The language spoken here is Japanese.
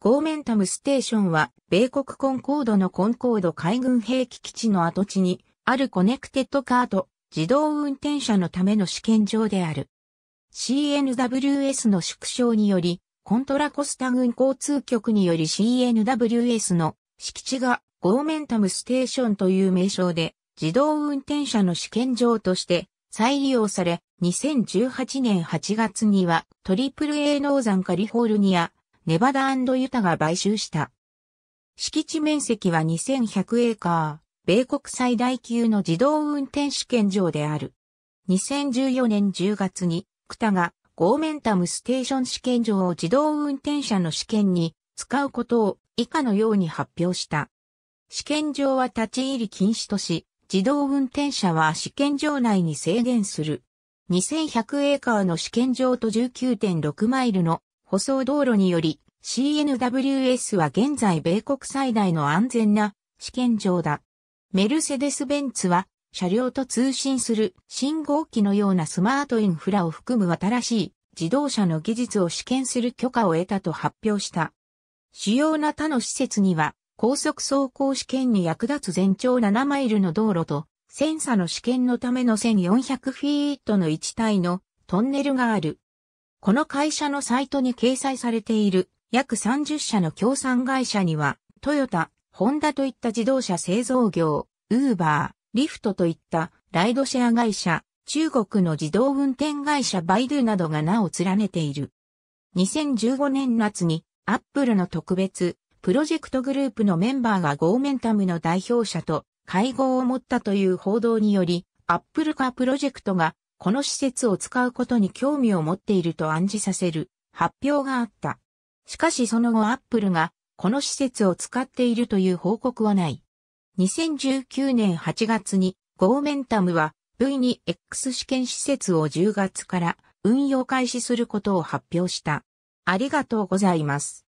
ゴーメンタムステーションは、米国コンコードのコンコード海軍兵器基地の跡地に、あるコネクテッドカーと、自動運転車のための試験場である。CNWS の縮小により、コントラコスタ郡交通局により CNWS の敷地がゴーメンタムステーションという名称で自動運転車の試験場として再利用され、2018年8月にはトリプル A ノーザンカリフォルニア、ネバダユタが買収した。敷地面積は2100エーカー、米国最大級の自動運転試験場である。2014年10月にクタがゴーメンタムステーション試験場を自動運転車の試験に使うことを以下のように発表した。試験場は立ち入り禁止とし、自動運転車は試験場内に制限する。2100エーカーの試験場と19.6マイルの舗装道路により CNWS は現在米国最大の安全な試験場だ。メルセデス・ベンツは車両と通信する信号機のようなスマートインフラを含む新しい自動車の技術を試験する許可を得たと発表した。主要な他の施設には、高速走行試験に役立つ全長7マイルの道路と、センサの試験のための1400フィートの1体のトンネルがある。この会社のサイトに掲載されている約30社の協賛会社には、トヨタ、ホンダといった自動車製造業、ウーバー、リフトといったライドシェア会社、中国の自動運転会社バイドゥなどが名を連ねている。2015年夏にアップルの特別プロジェクトグループのメンバーがゴーメンタムの代表者と会合を持ったという報道により、アップルカープロジェクトがこの施設を使うことに興味を持っていると暗示させる発表があった。しかしその後アップルがこの施設を使っているという報告はない。2019年8月にゴーメンタムは V2X 試験施設を10月から運用開始することを発表した。ありがとうございます。